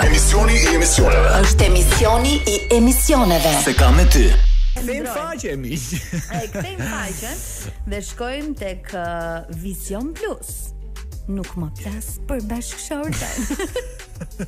Emisioni i emisioneve. Është emisioni i emisioneve. Se kam me ty. Kthejmë faqe, miq. E kthejmë faqen dhe shkojmë tek uh, Vizion Plus. Nuk më plas për bashkëshorten.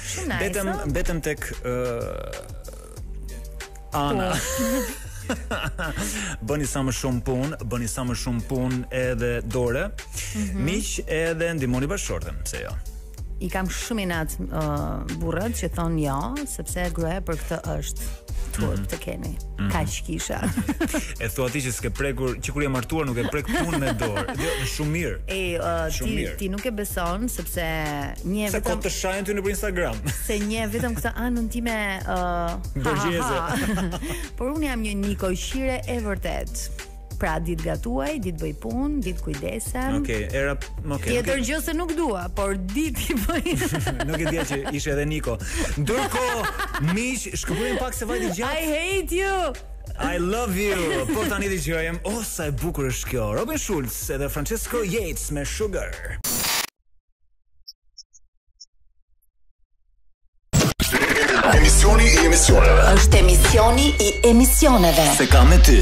Shumë nice. Vetëm, oh. vetëm tek ë uh, Ana. Po. bëni sa më shumë punë, bëni sa më shumë punë edhe dore. Mm -hmm. Miq, edhe ndihmoni bashkëshorten, se jo i kam shumë inat uh, burrat që thonë jo, sepse gruaja për këtë është turp mhm. të keni. Mm -hmm. Kaq kisha. e thua ti që s'ke prekur, që kur je martuar nuk e prek punë me dorë. Jo, shumë mirë. E uh, shumë ti mirë. ti nuk e beson sepse Njeh Sa vetëm... të shajnë ty nëpër Instagram Se njeh vetëm këtë anën time uh, borgjeze Por unë jam një nikoqire e vërtet Pra di të gatuaj, di të bëj punë, di të kujdesem. Okej, okay, Era, okay. Tjetër gjë se nuk dua, por di t'i bëj. nuk e dija që ishe edhe Niko. Ndërkohë, miq, shkëputemi pak se vajti gjatë. I hate you. I love you. Po tani dëgjojmë, oh sa e bukur është kjo. Robin Schulz edhe Francesco Yates me Sugar. Emisioni i emisioneve. Është emisioni i emisioneve. Se kam me ty.